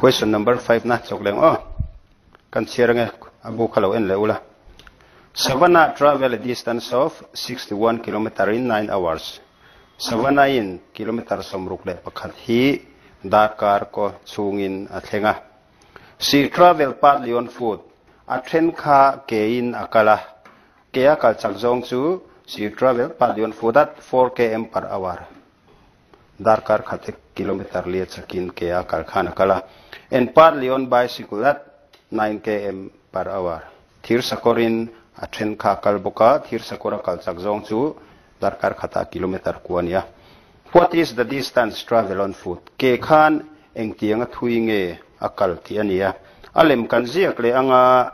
question number 5 na chok oh kan chiar nge eh, abu khalo en leula Savannah travel a distance of 61 km in 9 hours. Savannah in kilometer somruk le pakhat hi Dakar ko chungin athenga. She travel partly on foot. A train kha ke in akala. Ke akal chak zong chu she travel partly on foot at 4 km per hour. Dakar khate kilometer liya chakin ke akal khana kala. And partly on bicycle at 9 km per hour. Thir sakorin a then kha kal boka thir sakora kal chak zong chu darkar khata kilometer kuania what is the distance travel on foot? Ke khan eng tianga thui nge akal ti ania alem kan ziak le anga.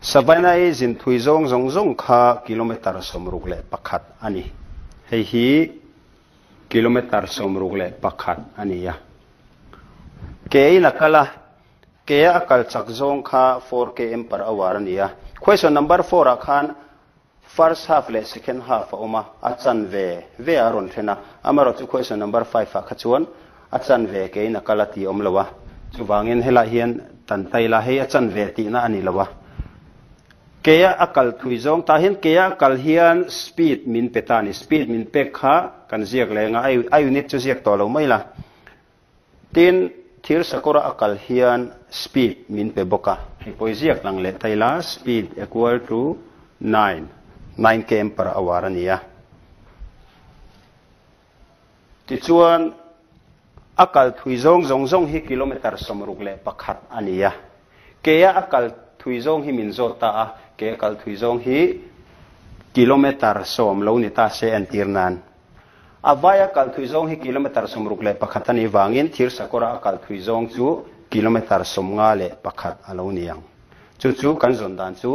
Savannah is in thui zong zong kha kilometer somruk le pakhat ani هي كيلومتر سمروغلي بكات أنيا كي لكلا كي أقل تقزون كا 4 كي إم per hour أنيا question number 4 أكان first half le second half oma atsan ve ve aron thena amaro tu question number 5 akachuan atsan ve ke na kalati omlawa chuwangin hela hian tantai la he atsan ve ti na ani lawa keya akal thui zong ta hian keya akal hian speed min petani speed min pek kha kan ziak lenga ai ai unit chu ziak to lo mai la tin thir sakura akal hian speed min pe boka hipoi ziak lang le taila speed equal to 9 9 km per hour ania ti chuan akal thui zong zong hi kilometer somruk le pakhat ania keya akal thui zong hi min zo ta a ke akal thui zong hi kilometer som lo ni ta se an tirnan avaya kal thui zong hi kilometer somruk le pakhat ani wangin thir sakora kal thui zong chu kilometer somnga le pakhat alo niang chu chu kan zon dan chu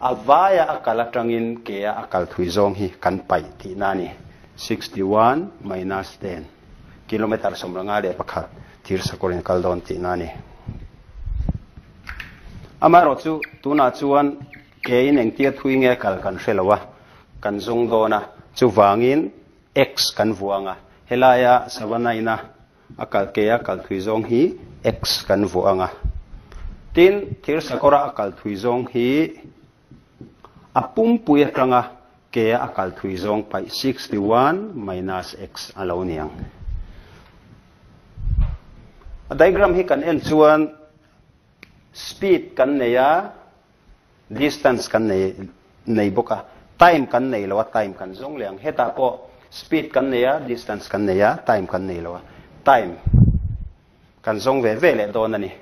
avaya akala tangin ke akal thui zong hi kan pai ti nani 61 minus 10 kilometer somranga le pakhat thir sakorin kal don ti nani amaro chu tuna chuan ke in eng tia thui nge kal kan hrelowa kan zong dona chu wangin x kan vuanga. Helaya savanaina akal ke akal thui zong hi x kan vuanga. Tin thir sakora akal thui zong hi apum puya tanga ke akal thui zong pai 61 minus x alo niang. A diagram hi kan en chuan speed kan neya distance kan nei nei boka. Time kan nei lo time kan zong liang. Heta po speed kan neya distance kan neya time kan nei lo time kan zong ve ve le don ani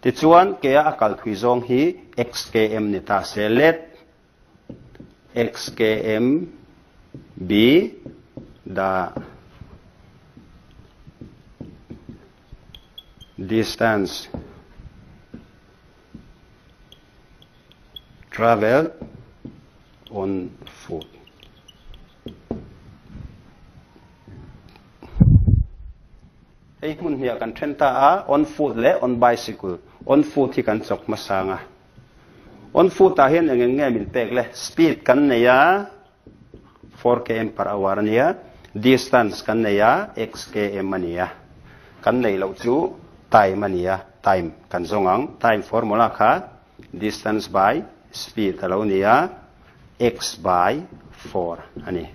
ti chuan ke a kal khui zong hi xkm ni ta se let. Xkm b da distance travel on foot. Hei mun hia kan then ta a on foot le on bicycle. On foot hi kan chok masanga. On foot ta hian eng nge min pek le. Speed kan ne ya 4 km per hour ania distance kan ne ya x km ania kan nei lo chu time ania time kan zongang time formula kha distance by speed alo nia x by 4 ani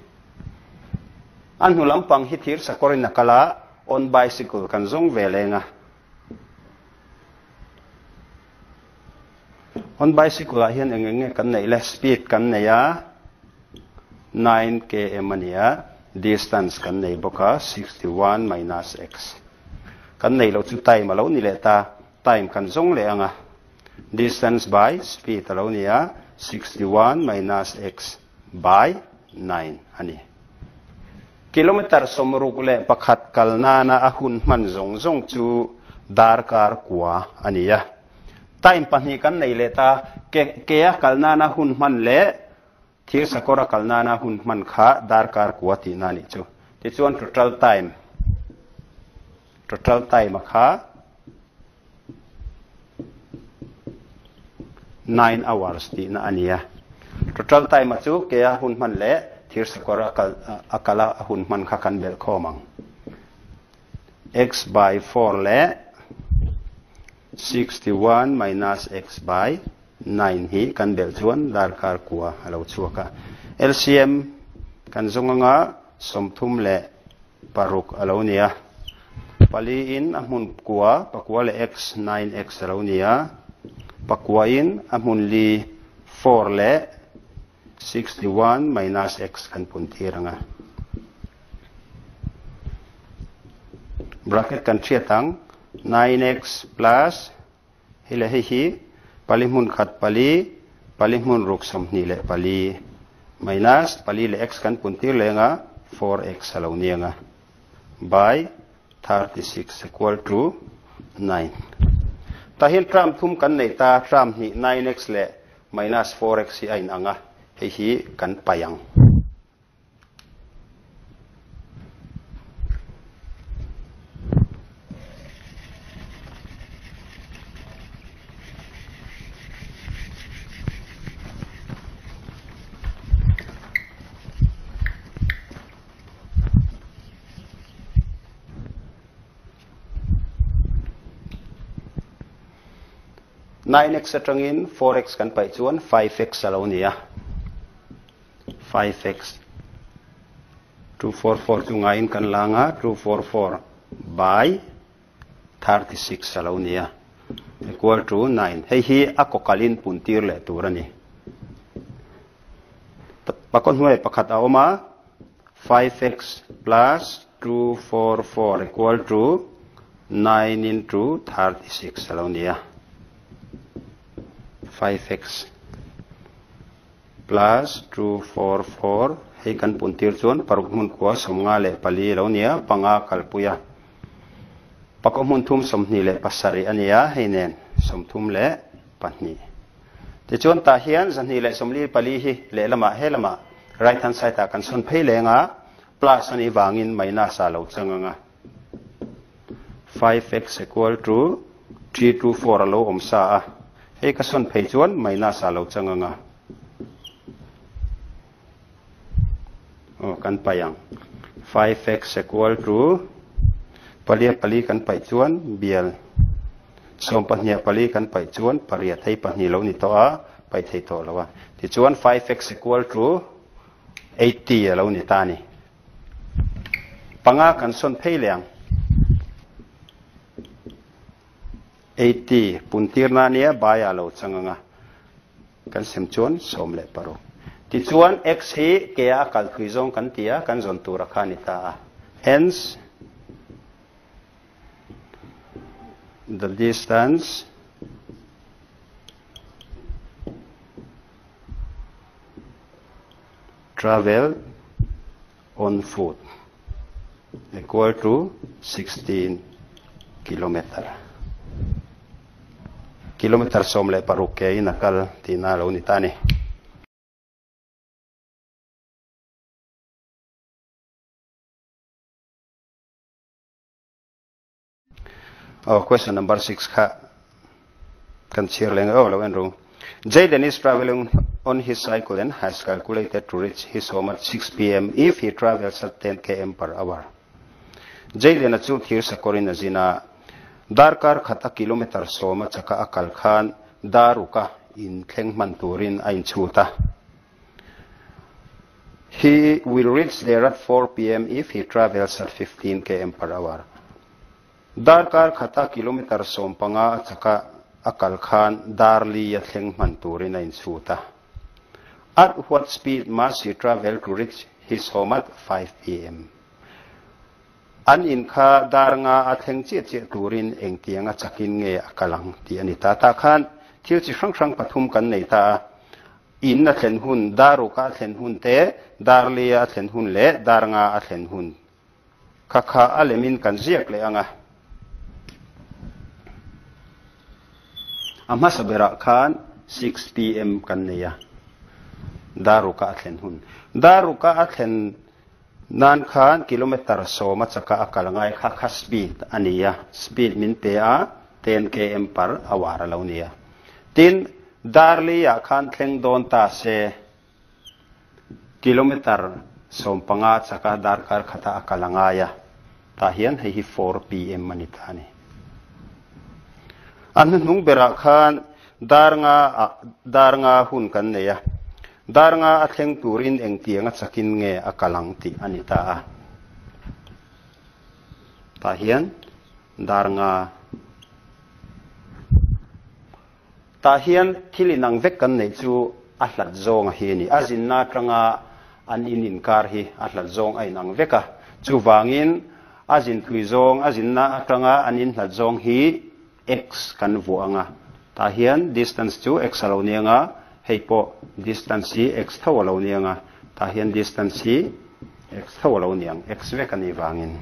an hu lampang hi thir sakorin nakala on bicycle kan zong velenga on bicycle a hian eng enge kan nei le speed kan nei a 9 km ania distance kan nei boka 61 minus x. Kan nei lo chu time alo ni le ta, time kan zong le anga distance by speed เราเนี่ย61 minus x by 9 อันนี้กิโลเมตรสมรุกและประคัดกลนานาอหุนมันสงสงจูดารกาวาอันนี้ยะตามปัญหากันในเลตาเกเกกลนานาหุนมันและทีสกรกลนานาหุนมันคาดารกาวาทีนานิจูที่ส่วน total time total time คา 9 hours ti na ania total time chu ke hun man le thir sakor akala hun man kha kan bel khomang x by 4 le 61 minus x by 9 hi kan bel chuan dar kar kuwa alo chuaka. LCM kan zonga nga somthum le paruk alo nia pali in amun kuwa pakwa le x 9x alo nia pakwa in amun li 4 le 61 minus x kan puntiranga bracket kan tang 9x plus hila hi hi palimun khat pali palimun ruk sam ni le pali minus pali le x kan puntir le nga 4x alo ni nga. By 36 equal to 9 tahil tram thum kan nei ta tram ni 9x le minus 4x hi ain anga. Hi hi kan payang 9x atangin 4x kan pai chuan 5x alo nia 5x 244 chu ngain kan langa 244 by 36 alo nia equal to 9 hei hi akokalin puntir le turani pakon huai pakhat a oma 5x plus 244 equal to 9 into 36 alo nia 5x plus 244 hei kan puntir chuan paruk mun kwa somnga le pali lo nia panga kalpuya pakom mun thum somni le pasari ania hei nen somthum le pahni ti chuan ta hian zanni le somli pali hi le lama he lama. Right hand side ta kan son phei le nga plus ani wangin maina sa lo changanga 5x equal to 324 lo om sa a he ka son phei chuan maina sa lo changanga oh kan payang. 5x equal to palia pali kan pai chuan bial. Som pahnia pali kan pai chuan paria thei pahni lo ni to a pai thei to lawa ti chuan 5x equal to 80 lo ni ta ni. Panga kan son phei liang 80 puntirna nia baya lo changanga kan sem chuan som le paro. Ti chuan x hi ke a kal thui zong kan tia kan zon tu ra khani ta. Hence the distance travel on foot equal to 16 kilometer kilometer som le paruke nakal tina lo ni tani Oh, question number six kan leng oh lo enro Jaden is traveling on his cycle and has calculated to reach his home at 6 p.m. if he travels at 10 km per hour. Jaden achu thir sa korin zina darkar khata kilometer soma chaka akal khan daruka in thleng man turin ain chuta he will reach there at 4 p.m. if he travels at 15 km per hour darkar khata kilometer som panga chaka akal khan darli ya thleng man turin ain chuta at what speed must he travel to reach his home at 5 p.m. an in kha dar nga a theng che che turin eng tianga chakin nge akalang ti ani ta ta khan. Thil chi hrang hrang pathum kan nei ta. In na thlen hun daru ka thlen hun te dar le a thlen hun le dar nga a thlen hun. Kha kha alemin kan ziak le anga amma sabera khan 6 pm kan neya daru ka thlen hun. Daru ka thlen nan khan kilometer so ma chaka akal ngai kha kha speed ania speed min pe a 10 km per hour lo nia tin darli ya khan thleng don ta se kilometer som panga chaka dar kar khata akalangaya ta hian hei hi 4 pm manita ni. An nung bera khan dar nga dar nga hun kan ne ya dar nga atheng turin eng tianga chakin nge akalang ti anita. A ta hian dar nga ta hian thili nang vek kan nei chu a hlat zong hi ni azin na tanga an in in kar hi a hlat zong ai nang veka. Chu wangin azin thui zong azin na tanga an in hlat zong hi x kan vu anga ta hian distance chu x alo ni anga hei po distance x tho lâu ni anga ta hian distance x tho lâu ni ang x ve kan i wangin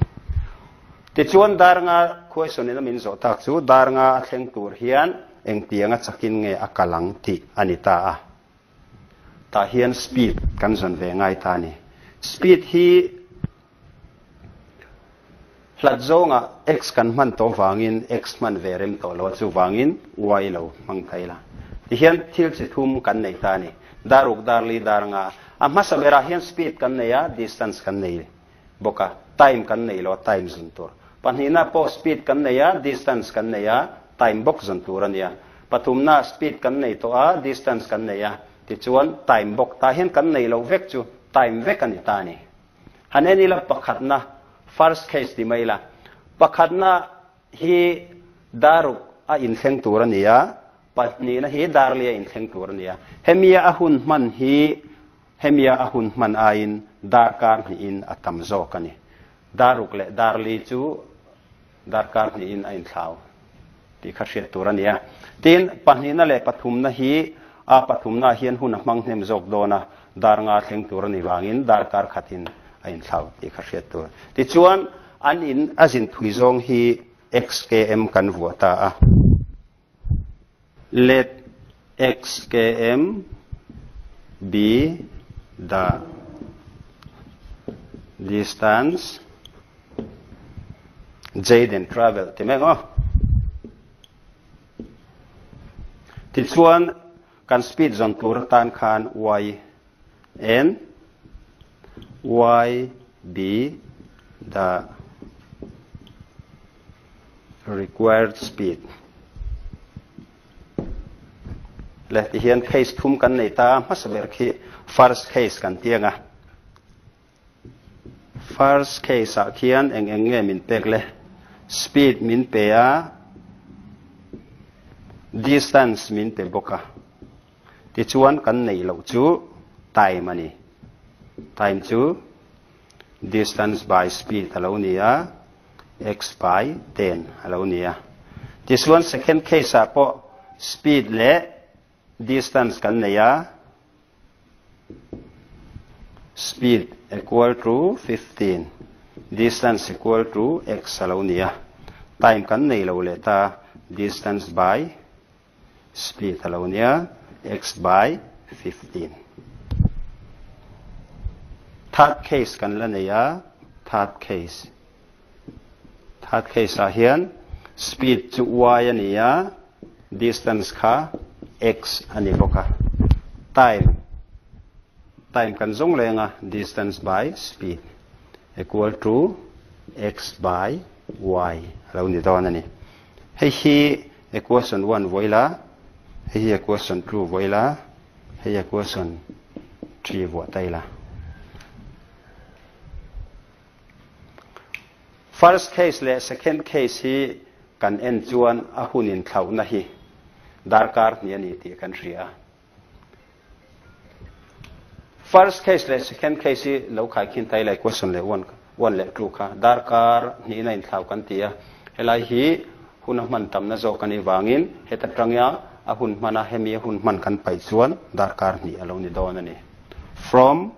ti chuan dar nga question ni min zo tak chu. Dar nga a thleng tur hian eng tianga chakin nge akalang ti anita a. Ta hian speed kan zon ve ngai ta ni. Speed hi hlat zonga x kan man to wangin x man verem to lo chu wangin y lo mang thaila ti hian thil chi thum kan nei ta ni daruk darli dar nga amma sabera hian speed kan nei ya distance kan nei boka time kan nei lo time zun tur panhina po speed kan nei ya distance kan nei ya time box zun tur ania patumna speed kan nei to a distance kan nei ya ti chuan time box ta hian kan nei lo vek chu time vek ani ta ni haneni la pakhat na first case di mai la pakhat na hi daruk a in thleng tur ania patni na hi darlia in thleng tur ania hemia ahun man hi hemia ahun man a in darkar ni in atam zo kani daruk le darli chu darkar ni in a in thlau ti kha hriat tur ania tin pahni na le pathum na hi a pathum na hian hun mang hnem zok dona dar nga thleng tur ni wangin darkar khatin a in thlau ti kha hriat tur ti chuan an in azin thui zong hi xkm kan vuata a let xkm be the distance Jaden travel. Ti meng oh ti chuan kan speed zon tur tan khan y n. Y b the required speed le ti hian case thum kan nei ta masaber khi first case kan tianga first case a khian eng eng nge min pek le. Speed min pe a. Distance min pe boka ti chuan kan nei lo chu time ani time chu distance by speed alo nia x by 10 alo nia ti chuan second case a po speed le. Distance kan neya speed equal to 15 distance equal to x alo nia time kan nei lo le ta. Distance by speed alo nia x by 15 third case kan la third case. Third case a speed chu y ania distance kha x ani boka time. Time kan zong lenga distance by speed. Equal to x by y. Lo ni don ani hei hi equation 1 voila. Hei hi equation 2 voila. Hei equation 3 vo taila. First case le second case hi kan en chuan a hunin thlau na hi darkar ni ani ti kan ria first case le second case khai khin tai lai question le one one le two kha. Darkar ni na in thlau kan tia. Helai hi hun man tam na zo kan i wangin heta tangya a hun mana hemi hun man kan pai chuan. Darkar ni alo ni don ani. From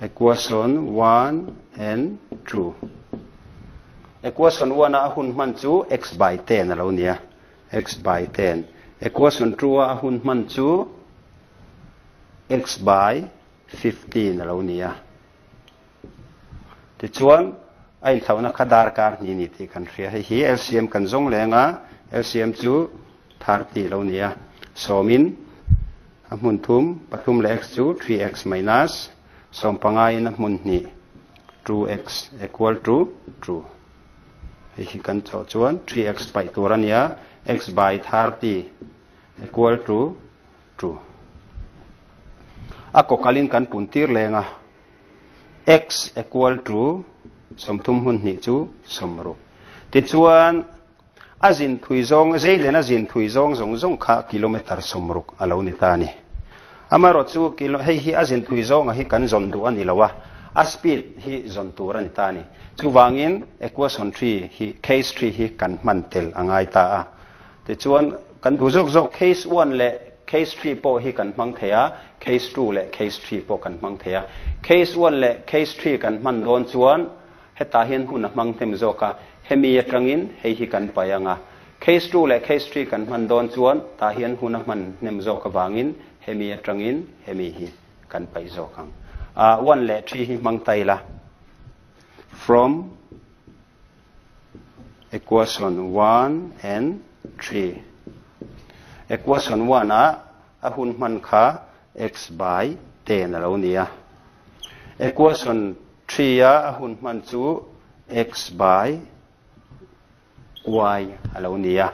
equation 1 and 2 equation 1 a hun man chu x by 10 alo nia x by 10 equation 2 a hun man chu x by 15 alo nia ti chuan ai thawna khadar kar ni ni ti kan ria hi LCM kan zong lenga LCM chu 30 lo nia so min mun thum pathum le x chu 3x minus. Som pangai na mun ni. 2x equal to true hi kan cho chuan 3x pai turania x by 30 equal to true ako kalin kan puntir lenga. X equal to som thum hun ni chu somru. Ti chuan azin lena zin thui zong zong zong kha kilometer somruk alo ni ta amaro chu kilo hei hi azin thui zong hi kan zon du ani lawa a speed hi zon tur ani ta ni. Chu wangin equation 3 hi case 3 hi kan man tel angai ta a. Te chuan, kan du zok zok, case 1 le, case 3 po hi kan mang thea, case 2 le, case 3 po kan mang thea. Case 1 le, case 3 kan man don chuan heta hian hun mang them zoka hemi atangin hei hi kan payanga case 2 le, case 3 kan man don chuan, ta hian hun man nem zoka wangin hemi atangin hemi hi kan pai zokang a one le 3 hi mang tai from equation 1 and 3 equation 1 a a hun man kha x by 10 alo nia equation 3 a a hun man chu x by y alo nia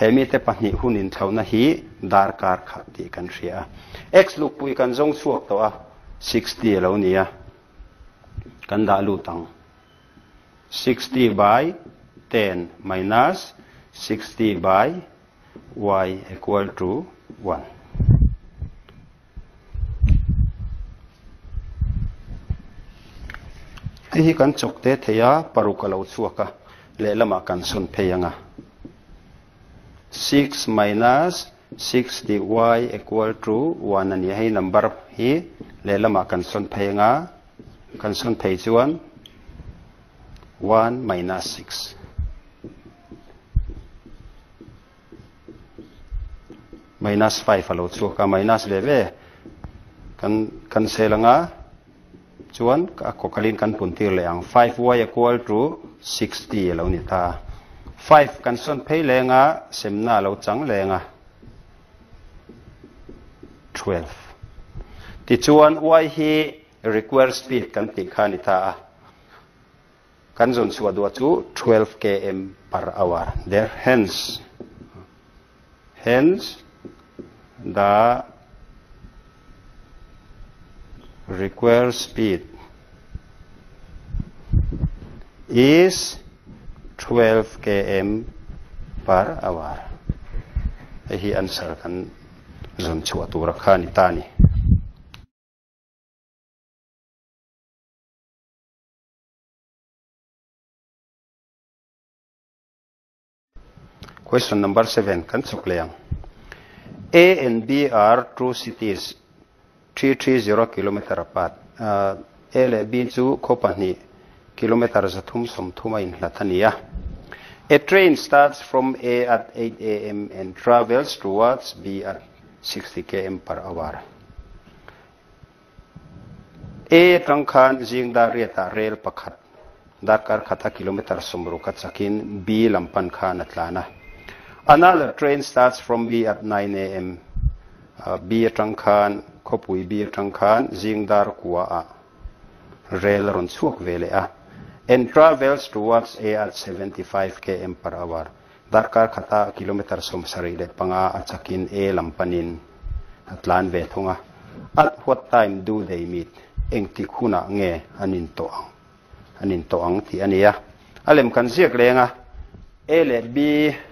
hemi te pahnih hunin thona hi dar kar ti kan ria x luk pui kan zong chuak to a 60 alo nia kan da lu tang. 60 by 10 minus 60 by y equal to 1 hi kan chok te theya parukalo chuaka le lama kan sun pheyanga 6 minus 60y equal to 1 ani hei number hi le lama kan sun pheyanga kan sun phei chuan 1 minus 6 minus 5 alo chu ka minus ve ve kan kan selanga chuan ka kokalin kan puntir le ang 5y equal to 60 lo ni ta. 5 kan son phei lenga semna lo chang lenga 12 ti chuan y hi require speed kan ti kha ni ta kan zon suwa dua chu 12 km per hour there hence hence the required speed is 12 km per hour. Hi answer kan zon chua tura khani tani. Question number seven kan sukleyang. A and B are two cities 330 kilometer apart. Uh, A le B chu kopani kilometer zathum som thuma in latania. A train starts from A at 8 a.m. and travels towards B at 60 km per hour. A tangkhan jing da rail pakhat dakar khata kilometer somru ka chakin B lampan khan atlana. Another train starts from B at 9 a.m. Uh, B tangkhan khopui B tangkhan jing dar a rail ron chuak vele a and travels towards A at 75 km per hour. Darkar kata kilometer som sarili panga at A lampanin at vetunga. At what time do they meet? Eng tikuna nge anin to ang. Anin to ang ti aniya. Alem kan lenga. A le B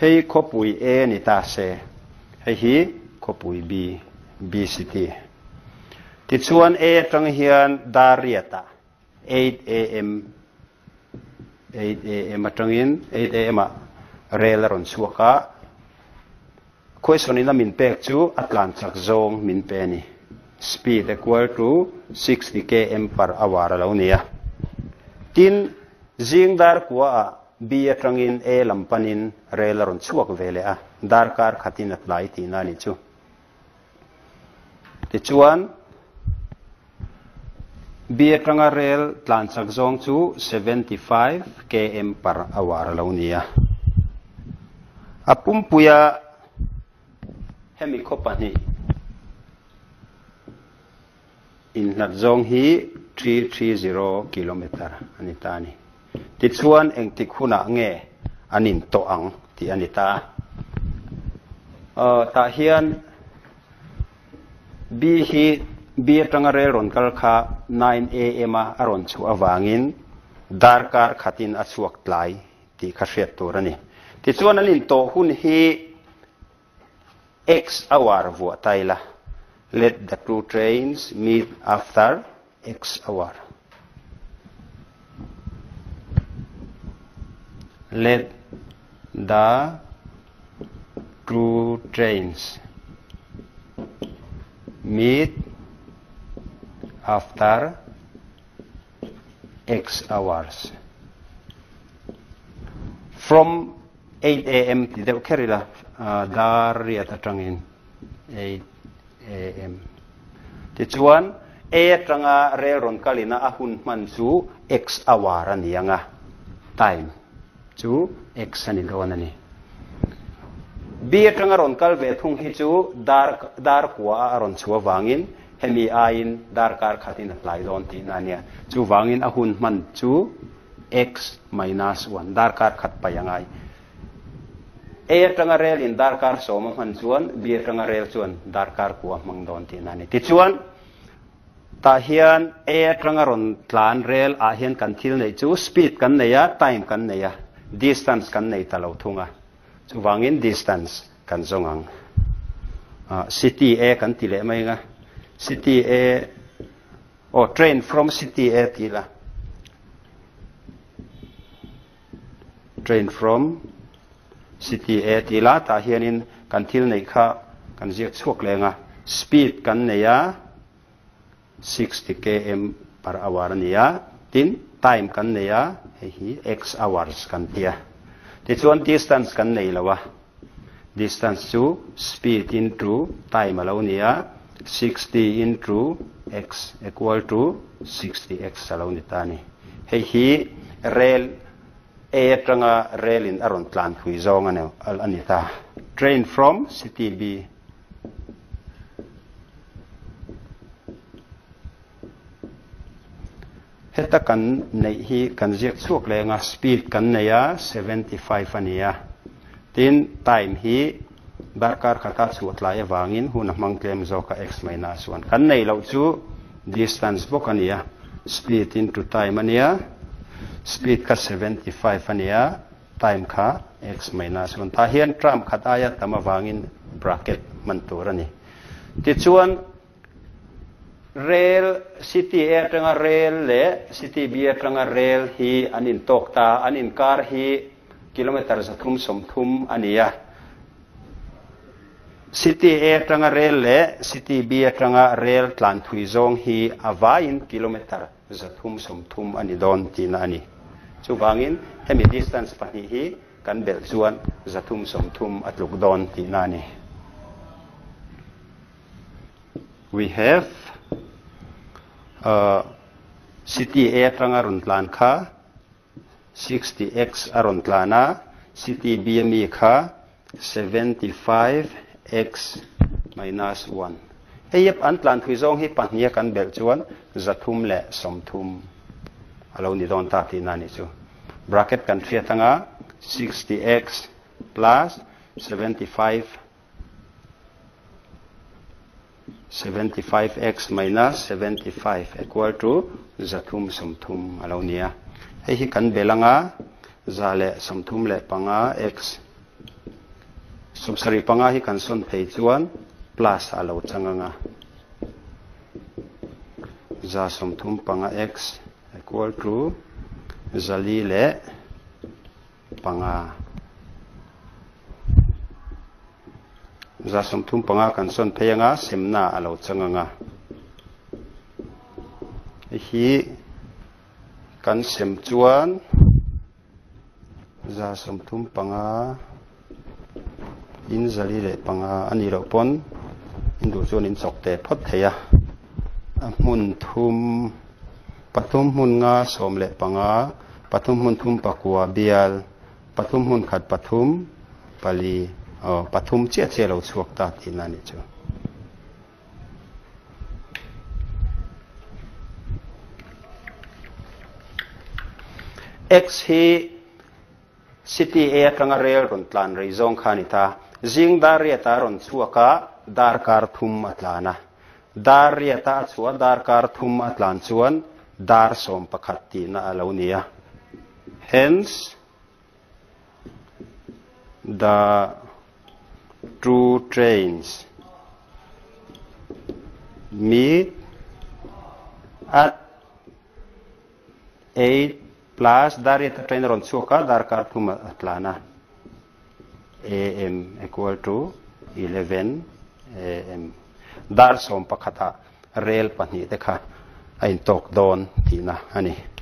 hei kopui A ni ta se. Hei hi kopui B. si Ti chuan A tang hian dariata 8 am 8 am atangin 8 am a rail ron suaka question in min pek chu atlan chak zong min pe ni speed equal to 60 km per hour lo nia tin zingdar dar kwa a b atangin a lampanin rail ron chuak vele a. Dar kar khatin atlai ti na ni chu. Ti chuan bia tanga rel tlan sak zong chu 75 km per hour lo nia apum puya hemi kopani in nat zong hi 330 ติชวนเองติคุณะเงอันนินโตอังที่อันนิตาเอ่อตาเฮียนบีฮีบีตังเรรอนกัลคา 9 a.m. อรอนชัววางินดาร์การขัดินอสวกไลที่ขเสียตัวนี่ติชวนอันนินโตหุนฮี X hour วัวไยละ let the two trains meet after X hour let the two trains meet after X hours. From 8 a.m. to the uh, Kerala, dari at trangin 8 a.m. Tichuan, e tranga reron kalina ahun mansu X hour nga ah, time chu x ani do nani bi atanga ron kal ve thung hi chu dar dar kwa aron chuwa wangin hemi ain dar kar khatin lai don ti na nia. Chu wangin a hun man chu x minus 1 dar kar khat pa yangai e atanga rel in dar kar so ma man chuan bi atanga rel chuan, dar kar kwa mang don ti na ni ti chuan, ta hian e atanga ron tlan rel a hian kan thil nei chu, speed kan nei ya time kan nei ya distance kan nei talo thunga. Chu wangin distance kan zongang. Uh, city a kan tile mai nga. City a oh train from city a tila. Train from city a tila ta hianin kan thil nei kha kan ziak chuak lenga speed kan nei ya 60 km per hour nia tin time kan nei ya? Hi x hours kan tia ti chuan distance kan nei lawa distance to speed into time alo nia 60 into x equal to 60x alo ta ni. Hei hi rail a tanga rail in aron tlan hui zong ane al anita train from city b heta kan nei hi kan ziak chuak le nga speed kan nei a 75 ania tin time hi barkar khata chuat lai awangin hun mang tlem zo ka x minus 1 kan nei lo chu distance bok ania speed into time ania speed ka 75 ania time kha x minus 1 ta hian tram khata ya tama wangin bracket man tur ani. Ti chuan rail city air tanga rail le city b tanga rail hi anin tok ta anin kar hi kilometer sa thum som thum ania city air tanga rail le city b tanga rail tlan thui zong hi avain kilometer za thum som thum ani don tin ani. Chu wangin hemi distance pa hi hi kan bel chuan za thum som thum atluk don tin ani. We have city A tanga runtlan kha 60x aruntlana city B mi kha 75x minus 1 heyep an tlan thui zong hi pahnia kan bel chuan zathum le somthum alo ni don ta ti nani chu. Bracket kan thria tanga 60x plus 75 75x minus 75 equal to zathum somthum alo nia hei kan belanga za le somthum le panga x. Sumsari panga hi kan son thei chuan plus alo changanga za somthum panga x equal to zali le panga za som thum panga kan son pheyanga semna alo changanga hi, kan sem chuan za som thum panga, in zali le panga, ani ro pon, in du chuan in chok te phot theya a mun thum, pathum mun nga, som le panga, pathum mun thum pakua bial, pathum mun khat pathum, pali 어, 바툼 째째로 추억다 디나니죠. X hi city e kanga rel ron tlan re zong khanita jing dariata ron chuaka darkar thum atlana dariata chua darkar thum atlan chuan dar som pakhat ti na alonia hence the two trains. Meet at 8 plus dari train ron suka dar kar atlana am equal to 11 am dar som pakata rail pani dekha ain tok don tina ani.